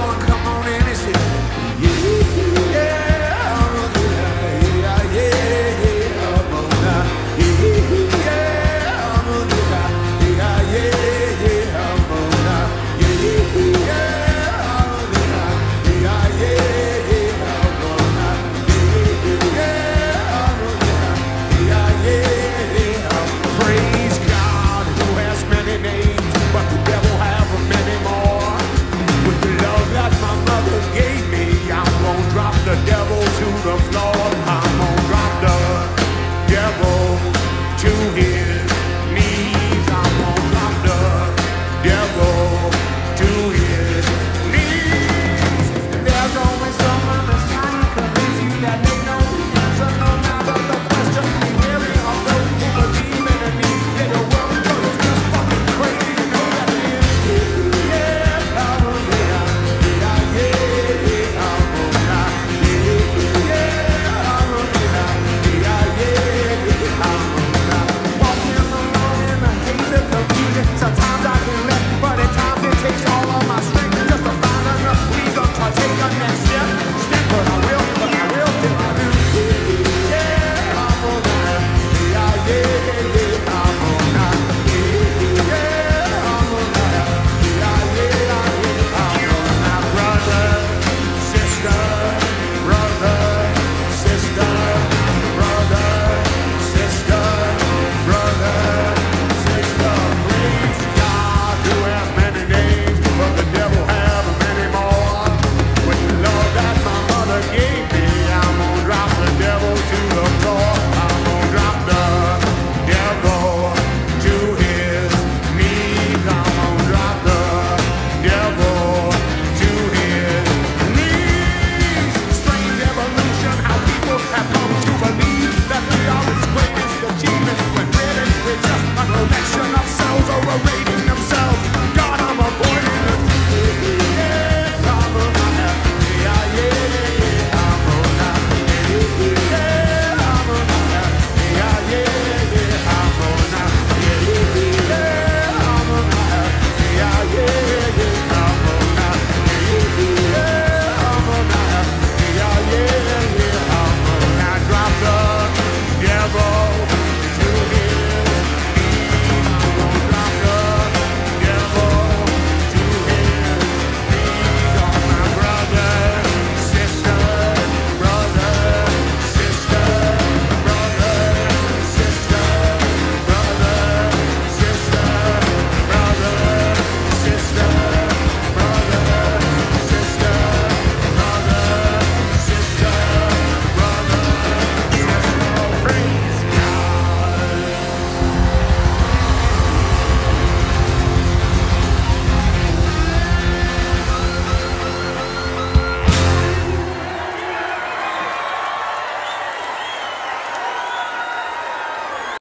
gonna